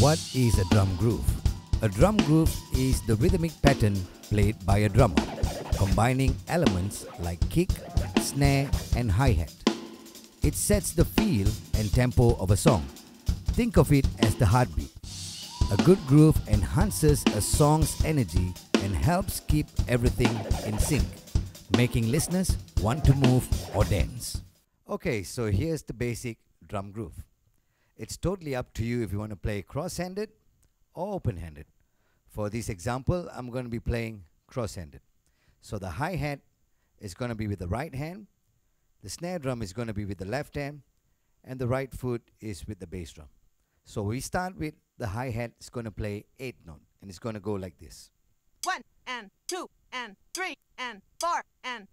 is a drum groove? A drum groove is the rhythmic pattern played by a drummer, combining elements like kick, snare, and hi hat. It sets the feel and tempo of a song. Think of it as the heartbeat. A good groove enhances a song's energy and helps keep everything in sync, making listeners want to move or dance. Okay, so here's the basic drum groove. It's totally up to you if you want to play cross-handed or open-handed. For this example, I'm going to be playing cross-handed. So the hi-hat is going to be with the right hand, the snare drum is going to be with the left hand, and the right foot is with the bass drum. So we start with the hi-hat, it's going to play 8 note, and it's going to go like this. One and two and three and four and and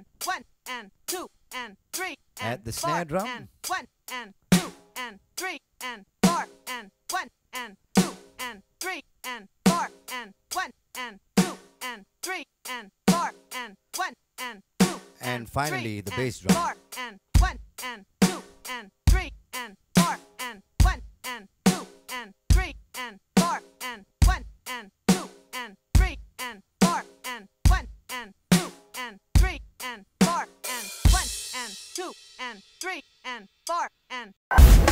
and one and two and three and At the four snare drum. and one and two and three and four and one and two and three and four and one and two and three and four and one and two And finally, the bass drum. four and one and two and two and three and four and